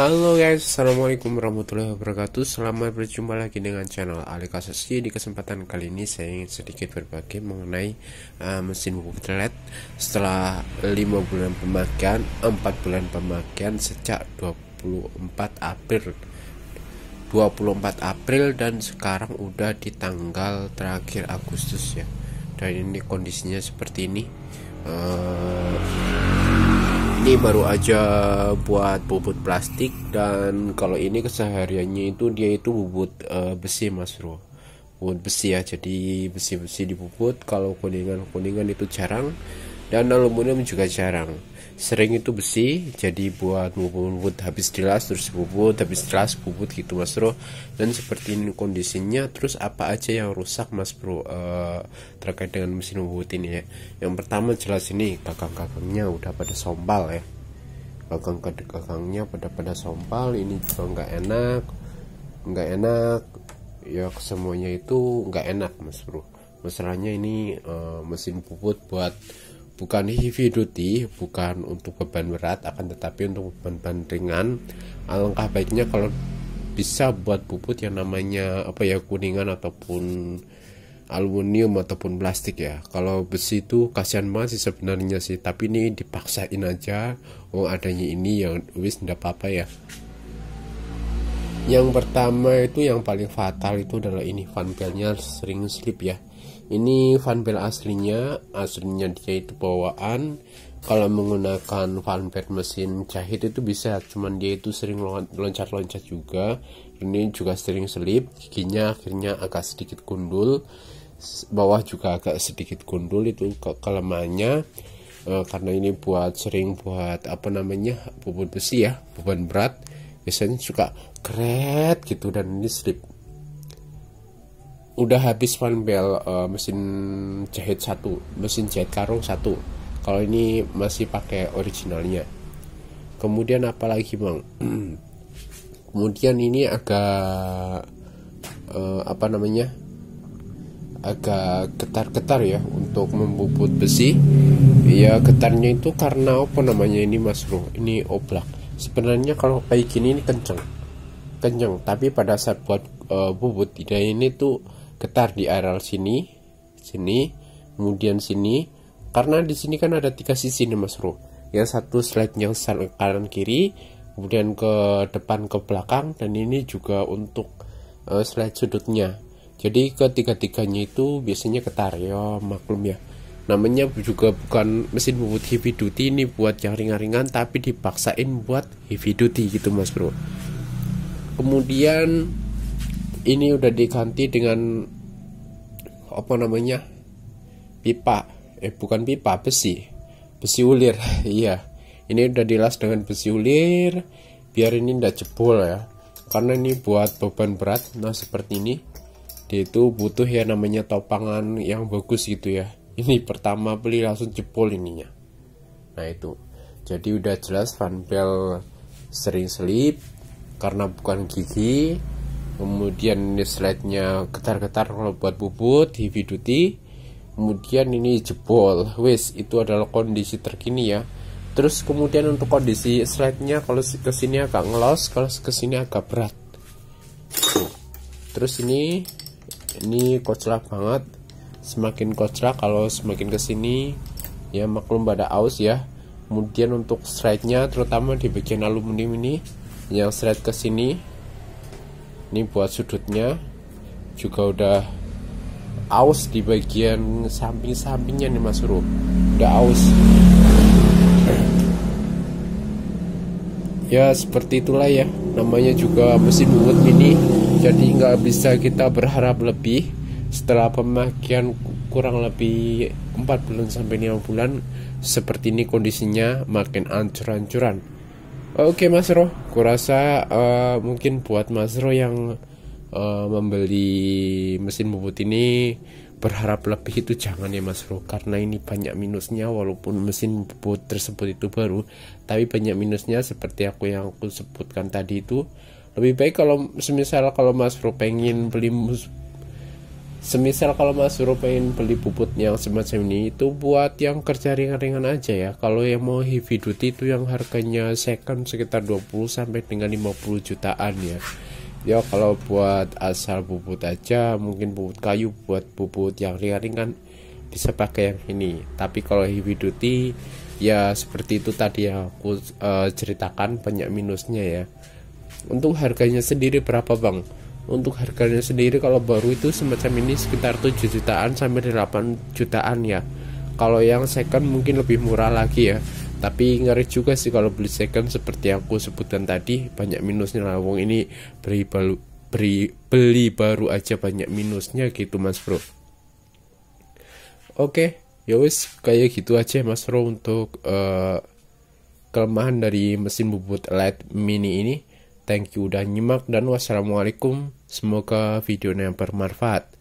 Halo guys, Assalamualaikum warahmatullahi wabarakatuh. Selamat berjumpa lagi dengan channel Ali Kasasi Di kesempatan kali ini saya ingin sedikit berbagi mengenai uh, mesin bubuk LED Setelah 5 bulan pemakaian, 4 bulan pemakaian sejak 24 April. 24 April dan sekarang udah di tanggal terakhir Agustus ya. Dan ini kondisinya seperti ini. Uh, ini baru aja buat bubut plastik dan kalau ini kesehariannya itu dia itu bubut uh, besi mas bro. Bubut besi ya jadi besi-besi dibubut. Kalau kuningan-kuningan itu jarang dan aluminium juga jarang sering itu besi jadi buat bubut habis dilas terus bubut habis dilas bubut gitu mas bro. Dan seperti ini kondisinya terus apa aja yang rusak mas bro uh, terkait dengan mesin bubut ini ya? Yang pertama jelas ini kakang-kakangnya udah pada sompal ya. Kakang kakangnya pada pada sompal ini juga nggak enak nggak enak. Ya semuanya itu nggak enak mas bro. Masalahnya ini uh, mesin bubut buat bukan heavy duty bukan untuk beban berat akan tetapi untuk beban ringan. Alangkah baiknya kalau bisa buat puput yang namanya apa ya kuningan ataupun aluminium ataupun plastik ya. Kalau besi itu kasihan banget sih sebenarnya sih tapi ini dipaksain aja. Oh adanya ini yang wis ndak apa-apa ya. Yang pertama itu yang paling fatal itu adalah ini fan belnya sering slip ya ini fanbel aslinya aslinya dia itu bawaan. Kalau menggunakan fanbel mesin jahit itu bisa cuman dia itu sering loncat-loncat juga. Ini juga sering selip giginya akhirnya agak sedikit gundul. Bawah juga agak sedikit gundul itu ke kelemahannya. E, karena ini buat sering buat apa namanya bubut besi ya beban berat. Biasanya suka keret gitu dan ini slip udah habis fan bel uh, mesin jahit satu mesin jahit karung satu. Kalau ini masih pakai originalnya. Kemudian apalagi bang? Kemudian ini agak uh, apa namanya? Agak getar-getar ya untuk membubut besi. Ya getarnya itu karena apa namanya ini mas bro? Ini oblak. Sebenarnya kalau kayak gini ini kenceng. Kenceng tapi pada saat buat uh, bubut tidak ini tuh getar di areal sini sini kemudian sini. Karena di sini kan ada tiga sisi nih mas bro yang satu slide yang kanan kiri kemudian ke depan ke belakang dan ini juga untuk uh, slide sudutnya. Jadi ketiga-tiganya itu biasanya getar ya maklum ya. Namanya juga bukan mesin bubut heavy duty ini buat yang ringan-ringan tapi dipaksain buat heavy duty gitu mas bro. Kemudian ini udah diganti dengan apa namanya pipa. Eh bukan pipa besi. Besi ulir iya. Ini udah dilas dengan besi ulir biar ini tidak jebol ya. Karena ini buat beban berat nah seperti ini dia itu butuh ya namanya topangan yang bagus gitu ya. Ini pertama beli langsung jebol ininya. Nah itu. Jadi udah jelas fan belt sering selip karena bukan gigi kemudian ini slide-nya getar-getar kalau buat bubut heavy duty. Kemudian ini jebol. Wes itu adalah kondisi terkini ya. Terus kemudian untuk kondisi slide-nya kalau ke sini agak ngelos kalau ke sini agak berat. Terus ini ini koclak banget. Semakin koclak kalau semakin ke sini ya maklum pada aus ya. Kemudian untuk slide-nya terutama di bagian aluminium ini yang slide ke sini ini buat sudutnya juga udah aus di bagian samping-sampingnya nih mas Ru udah aus. Ya seperti itulah ya. Namanya juga mesin bubut ini. Jadi nggak bisa kita berharap lebih. Setelah pemakaian kurang lebih 4 bulan sampai 5 bulan seperti ini kondisinya makin ancur-ancuran Oke Mas Ro, kurasa uh, mungkin buat Mas Ro yang uh, membeli mesin bubut ini berharap lebih itu jangan ya Mas Ro karena ini banyak minusnya walaupun mesin bubut tersebut itu baru tapi banyak minusnya seperti aku yang aku sebutkan tadi itu. Lebih baik kalau semisal kalau Mas Ro pengen beli semisal kalau Mas Bro pengen beli puput yang semacam ini itu buat yang kerja ringan-ringan aja ya. Kalau yang mau heavy duty itu yang harganya second sekitar 20 sampai dengan 50 jutaan ya. Ya kalau buat asal puput aja mungkin puput kayu buat puput yang ringan-ringan bisa pakai yang ini. Tapi kalau heavy duty ya seperti itu tadi yang aku uh, ceritakan banyak minusnya ya. Untuk harganya sendiri berapa bang untuk harganya sendiri kalau baru itu semacam ini sekitar 7 jutaan sampai 8 jutaan ya. Kalau yang second mungkin lebih murah lagi ya. Tapi ngeri juga sih kalau beli second seperti yang aku sebutkan tadi banyak minusnya lah. Wong ini beli baru beri, beli baru aja banyak minusnya gitu mas bro. Oke ya wis kayak gitu aja mas bro untuk uh, kelemahan dari mesin bubut LED mini ini Thank you udah nyimak dan wassalamualaikum. Semoga videonya bermanfaat.